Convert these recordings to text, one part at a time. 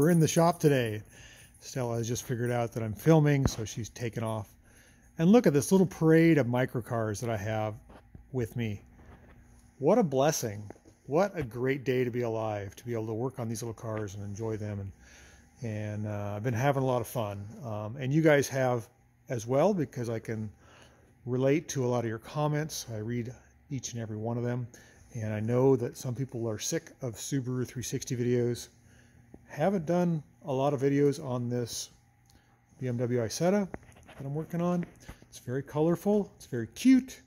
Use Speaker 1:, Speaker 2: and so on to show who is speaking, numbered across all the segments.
Speaker 1: We're in the shop today. Stella has just figured out that I'm filming, so she's taken off. And look at this little parade of microcars that I have with me. What a blessing. What a great day to be alive, to be able to work on these little cars and enjoy them. And, and uh, I've been having a lot of fun. Um, and you guys have as well, because I can relate to a lot of your comments. I read each and every one of them. And I know that some people are sick of Subaru 360 videos haven't done a lot of videos on this BMW Isetta that I'm working on. It's very colorful, it's very cute,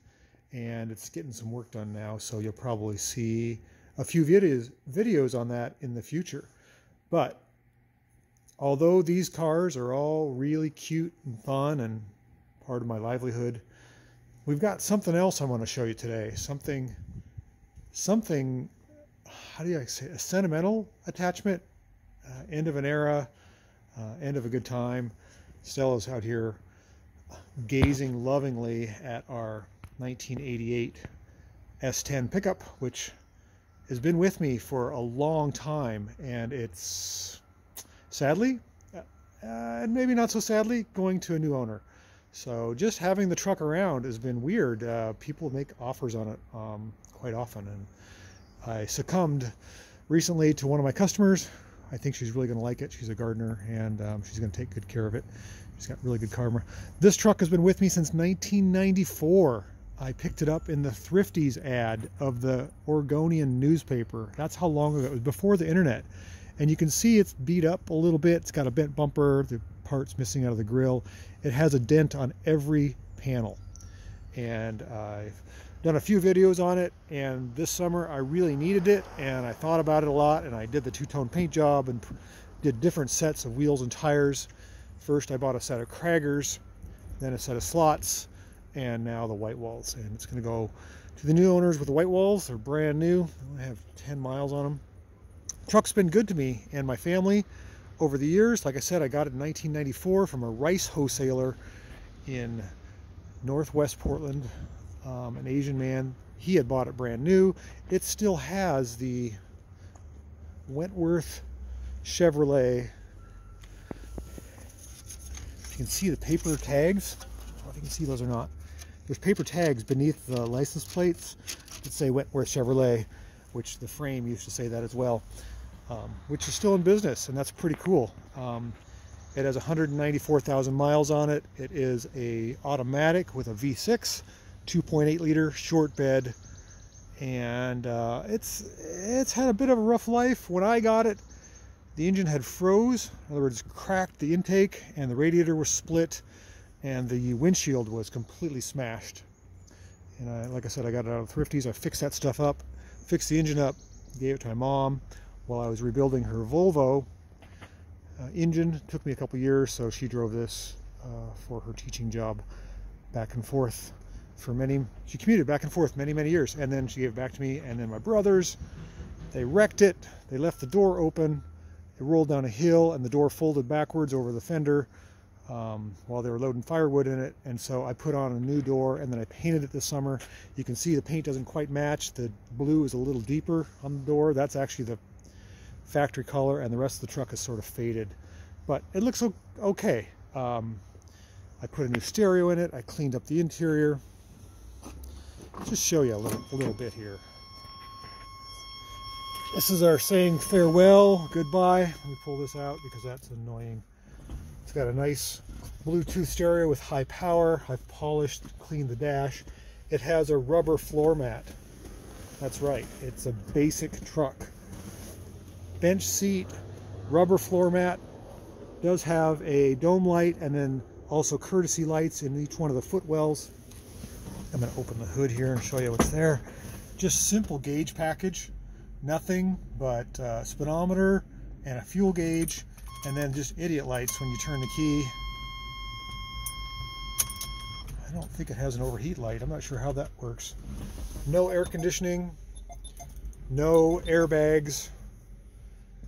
Speaker 1: and it's getting some work done now, so you'll probably see a few videos, videos on that in the future. But although these cars are all really cute and fun and part of my livelihood, we've got something else I want to show you today. Something, something, how do I say, a sentimental attachment uh, end of an era, uh, end of a good time. Stella's out here gazing lovingly at our 1988 S10 pickup, which has been with me for a long time, and it's sadly, uh, and maybe not so sadly, going to a new owner. So just having the truck around has been weird. Uh, people make offers on it um, quite often, and I succumbed recently to one of my customers I think she's really going to like it. She's a gardener and um, she's going to take good care of it. She's got really good karma. This truck has been with me since 1994. I picked it up in the Thrifties ad of the Oregonian newspaper. That's how long ago it was before the internet. And you can see it's beat up a little bit. It's got a bent bumper, the parts missing out of the grill. It has a dent on every panel. And I've done a few videos on it and this summer I really needed it and I thought about it a lot and I did the two-tone paint job and did different sets of wheels and tires. First I bought a set of Cragars, then a set of slots, and now the white walls. And it's going to go to the new owners with the white walls. They're brand new. I have 10 miles on them. Truck's been good to me and my family over the years. Like I said, I got it in 1994 from a rice wholesaler in Northwest Portland, um, an Asian man. He had bought it brand new. It still has the Wentworth Chevrolet. You can see the paper tags. I don't know if you can see those or not. There's paper tags beneath the license plates that say Wentworth Chevrolet, which the frame used to say that as well, um, which is still in business, and that's pretty cool. Um, it has 194,000 miles on it. It is a automatic with a V6 2.8 liter short bed. And uh, it's it's had a bit of a rough life. When I got it the engine had froze. In other words cracked the intake and the radiator was split and the windshield was completely smashed. And I, like I said I got it out of Thrifties. I fixed that stuff up fixed the engine up gave it to my mom. While I was rebuilding her Volvo uh, engine took me a couple years so she drove this uh, for her teaching job back and forth for many, she commuted back and forth many, many years. And then she gave it back to me. And then my brothers, they wrecked it. They left the door open. It rolled down a hill and the door folded backwards over the fender um, while they were loading firewood in it. And so I put on a new door and then I painted it this summer. You can see the paint doesn't quite match. The blue is a little deeper on the door. That's actually the factory color and the rest of the truck is sort of faded. But it looks okay. Um, I put a new stereo in it. I cleaned up the interior just show you a little, a little bit here. This is our saying farewell, goodbye. Let me pull this out because that's annoying. It's got a nice Bluetooth stereo with high power. I've polished, cleaned the dash. It has a rubber floor mat. That's right, it's a basic truck. Bench seat, rubber floor mat, does have a dome light and then also courtesy lights in each one of the footwells. I'm going to open the hood here and show you what's there. Just simple gauge package, nothing but uh, speedometer and a fuel gauge, and then just idiot lights when you turn the key. I don't think it has an overheat light. I'm not sure how that works. No air conditioning, no airbags,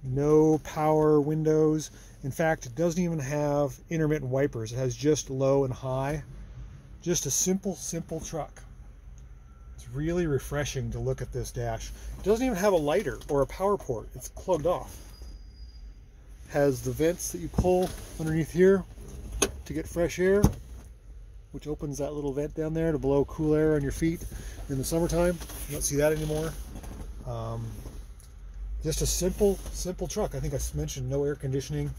Speaker 1: no power windows. In fact, it doesn't even have intermittent wipers. It has just low and high. Just a simple, simple truck. It's really refreshing to look at this dash. It doesn't even have a lighter or a power port. It's plugged off. has the vents that you pull underneath here to get fresh air, which opens that little vent down there to blow cool air on your feet in the summertime. You don't see that anymore. Um, just a simple, simple truck. I think I mentioned no air conditioning.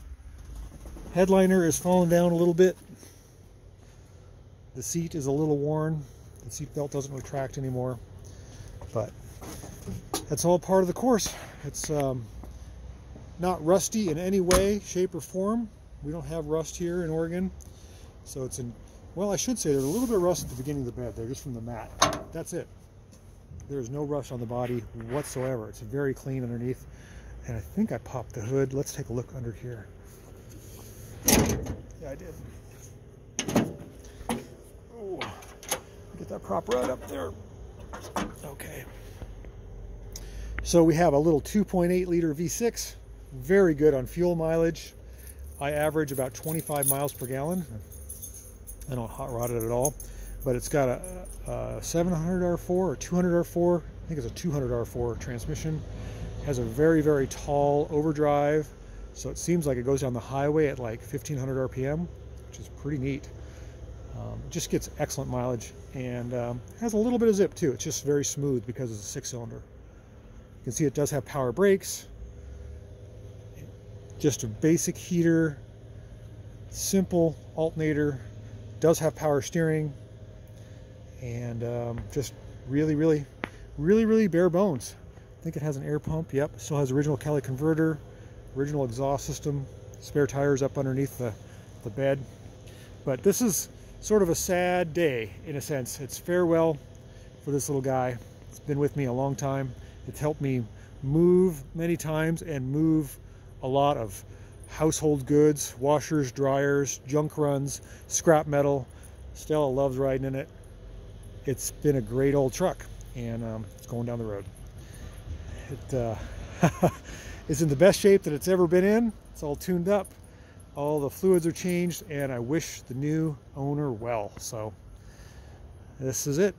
Speaker 1: Headliner is falling down a little bit. The seat is a little worn. The seat belt doesn't retract anymore. But that's all part of the course. It's um, not rusty in any way, shape, or form. We don't have rust here in Oregon. So it's in, well, I should say there's a little bit of rust at the beginning of the bed there, just from the mat. That's it. There's no rust on the body whatsoever. It's very clean underneath. And I think I popped the hood. Let's take a look under here. Yeah, I did. Get that prop right up there. Okay. So we have a little 2.8 liter V6. Very good on fuel mileage. I average about 25 miles per gallon. I don't hot rod it at all but it's got a, a 700 R4 or 200 R4. I think it's a 200 R4 transmission. Has a very, very tall overdrive, so it seems like it goes down the highway at like 1500 RPM, which is pretty neat. Um, just gets excellent mileage and um, has a little bit of zip too. It's just very smooth because it's a six cylinder. You can see it does have power brakes. Just a basic heater, simple alternator, does have power steering, and um, just really, really, really, really bare bones. I think it has an air pump. Yep, still has original Kelly converter, original exhaust system, spare tires up underneath the, the bed. But this is sort of a sad day in a sense. It's farewell for this little guy. It's been with me a long time. It's helped me move many times and move a lot of household goods, washers, dryers, junk runs, scrap metal. Stella loves riding in it it's been a great old truck and um, it's going down the road. It uh, is in the best shape that it's ever been in. It's all tuned up. All the fluids are changed and I wish the new owner well. So this is it.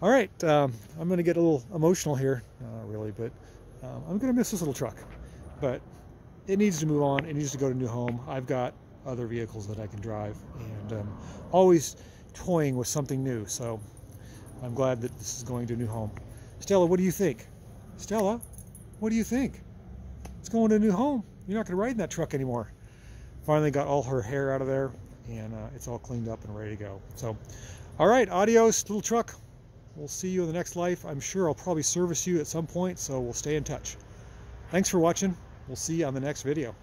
Speaker 1: All right, um, I'm going to get a little emotional here, uh, really, but um, I'm going to miss this little truck. But it needs to move on. It needs to go to a new home. I've got other vehicles that I can drive and um, always toying with something new. So I'm glad that this is going to a new home. Stella, what do you think? Stella, what do you think? It's going to a new home. You're not going to ride in that truck anymore. Finally got all her hair out of there and uh, it's all cleaned up and ready to go. So, all right, adios, little truck. We'll see you in the next life. I'm sure I'll probably service you at some point, so we'll stay in touch. Thanks for watching. We'll see you on the next video.